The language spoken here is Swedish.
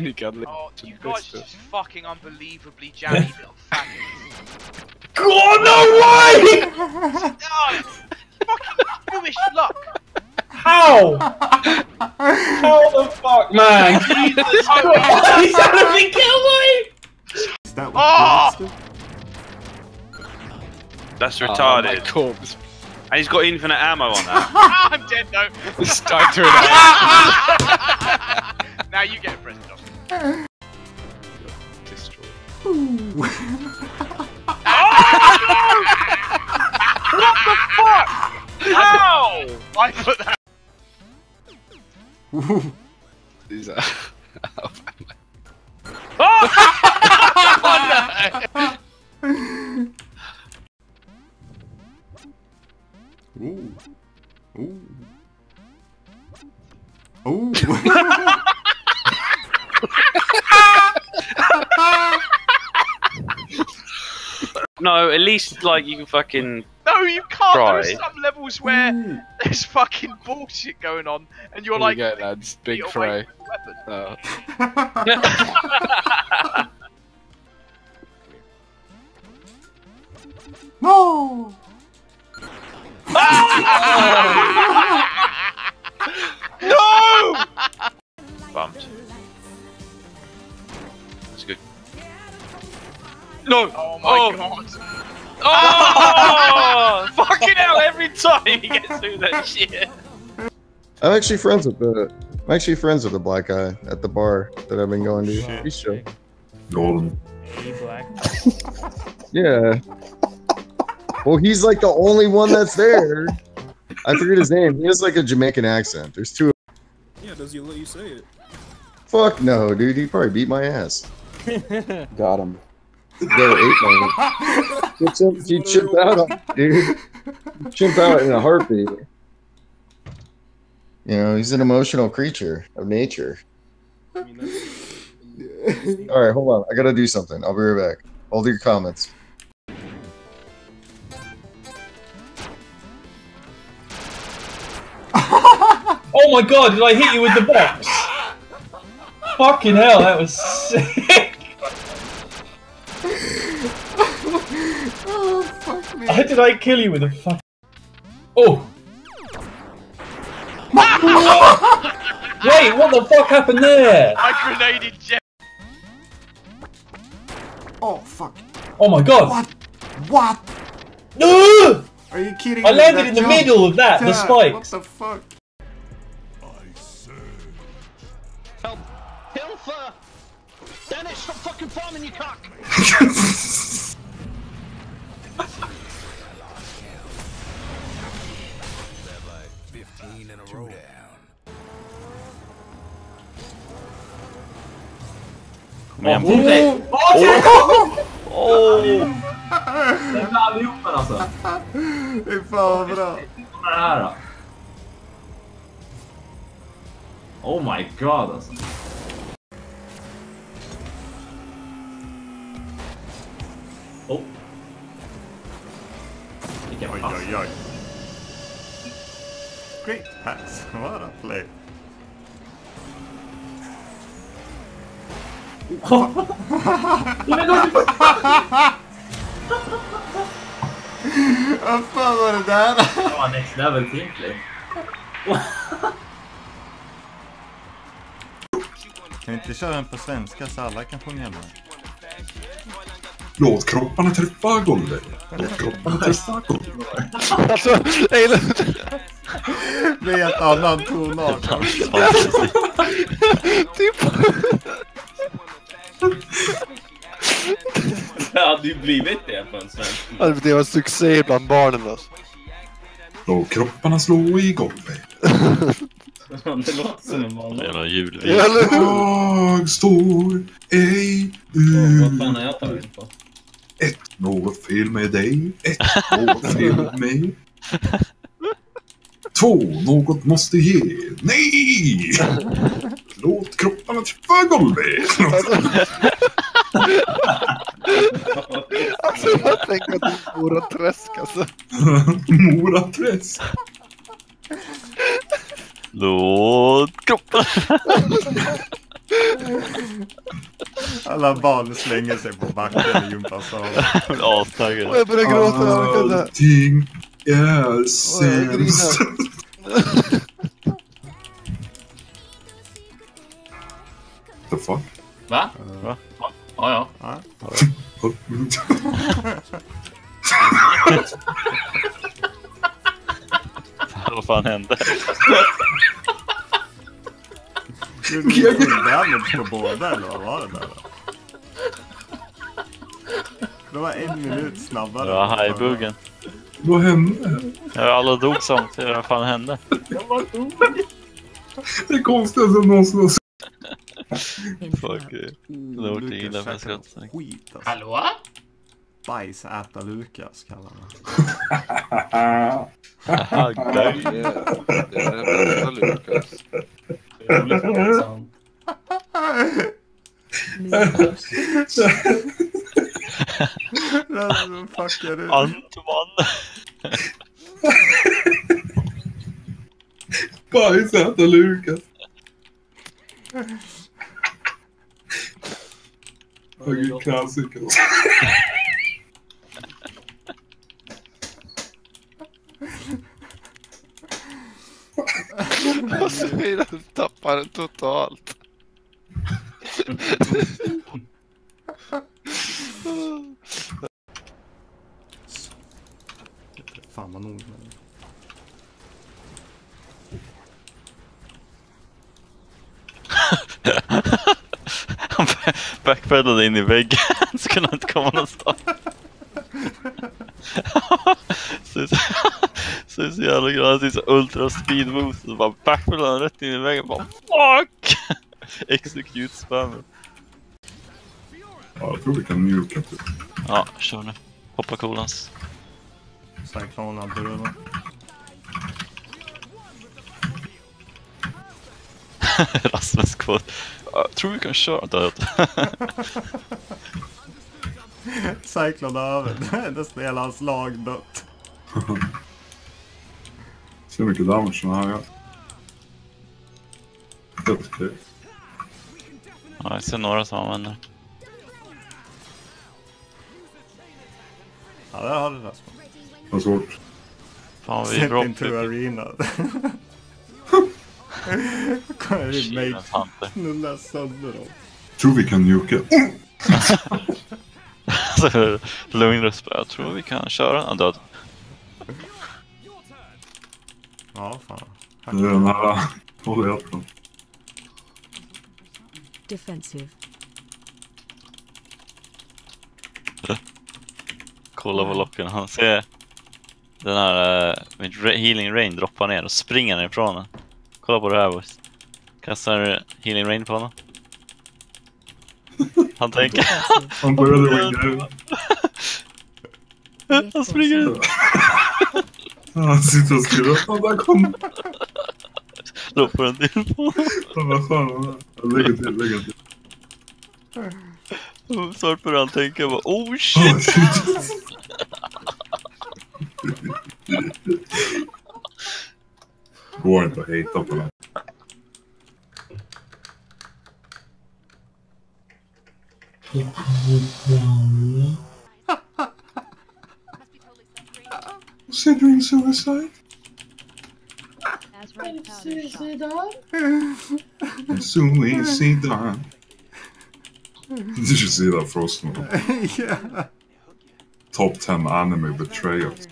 minigun. Oh, you guys are just fucking unbelievably jammy little faggots. Oh, no way! Oh, fucking foolish luck. How? How the fuck, man? Jesus Christ! He's trying to kill me! Is that what ah! Oh! you That's Oh, my retarded. corpse. and he's got infinite ammo on that. I'm dead though. Start to it. now you get a present. Uh. Destroyed. Ooh. what the fuck? How? I put that. These are. oh, oh no! Ooh. Ooh. Ooh. No, at least like you can fucking. No, you can't. There are some levels where hmm. there's fucking bullshit going on, and you're Here like, you go, lads. Big feet fry. away from the weapon. Oh. no! No! bumped. No! Oh my Oh. god. Oh! fucking hell! Every time he gets through that shit. I'm actually friends with the. I'm actually friends with the black guy at the bar that I've been going to. He's chill. Yeah. Well, he's like the only one that's there. I forget his name. He has like a Jamaican accent. There's two. Yeah, does he let you say it? Fuck no, dude. He probably beat my ass. Got him. Go eight man. He chimp, he chimp out, on, dude. Chimp out in a heartbeat. You know, he's an emotional creature of nature. I mean. All right, hold on. I gotta do something. I'll be right back. Hold your comments. Oh my god, did I hit you with the box? Fucking hell, that was sick. Oh, fuck me. How did I kill you with a fuck? Oh! Wait, what the fuck happened there? I grenaded Jeff. Oh, fuck. Oh my god! What? What? No! Are you kidding I me? I landed That in the jump? middle of that, the Yeah, spikes. What the fuck? Help! Hilfer! Uh, Dennis, stop fucking farming, you cock! Kom igen. Oh! Lämna allihopa alltså. Fy fan vad bra. Den här då. Oh my god alltså. Oh. Vilken Oj, pass. oj, oj. Great pass. What a play. Vad fan var det där? Det var next level teamplay. Kan vi inte köra den på svenska så alla kan sjunga med? Låt kropparna träffa golvet. Låt kropparna träffa golvet. Alltså, nej, Det är helt annan tonart. typ. Det hade ju blivit det på en svensk. Alltså, det var succé bland barnen alltså. Låt kropparna slå i golvet. Det låter som en vanlig. Jävla hur? Jag står ej Vad ut. fan har jag tagit på? Ett, något fel med dig. Ett, något fel med mig. Två, något måste ge. Nej! Låt kropparna träffa golvet. Alltså, jag tänker att det är Mora Träsk alltså. Mora träsk. Låt kroppen. Alla barn slänger sig på backen i gympasalen. Astaggad. Och jag börjar gråta. Allting är sämst. The fuck? Va? Va? Ja, ja. Vad fan hände? Gjorde du full damage på båda eller vad var det där? Det var en minut snabbare. Det var hajbuggen. Vad hände? Alla dog samtidigt. Vad fan hände? Det konstigaste jag någonsin har. Fuck you. Det var det illa med skratt. Skit alltså. Hallå? Bajsäta Lukas kallar man. Haha, gay. Det är bästa Lukas. Det är roligt att det fuckar du. Antman. Bajsäta Lukas. Vilken klassiker. Alltså, jag tappar den totalt. Fan vad nog. Han backpedalade in i väggen. Så kunde han inte komma någonstans. så, så, så, är så jävla glad. Han ser så ultra speed boost. Och bara backpedalade han rätt in i väggen. Bara fuck! Execute spam. Ja, jag tror vi kan mjuka typ. Ja, kör nu. Hoppa coolans. Cyclona Bruno. Rasmus quote. Jag tror vi kan köra död. Cyclone över. Det spelar hans lag dött. Se hur mycket damage den här gör. Okej. Ja, jag ser några som använder. Ja, där har du Rasmus. Vad svårt. Fan vi är bra into på arena. Kommer vi Kilens make hunter. nulla sönder dem. Tror vi kan. Alltså, Lugn röst. Jag tror vi kan köra den död. Ja, fan. Det är den här. Håller jag på. Defensive. Kolla på locken. Han ser den här uh, healing rain droppa ner och springer ner ifrån den. Kolla på det här boys. Kastar healing rain på honom. Han tänker... Han började winga ut. Han springer ut. Han sitter och skriver. Ja, där kom Ropar en till på honom. Fan vad han. Jag Lägger till, lägger till. Snart börjar han tänka bara oh Oh, shit. Guarda, hei, toppala. Considering suicide? Suicidal? Suicidal. Did you see that first one? yeah. Top 10 anime betrayals.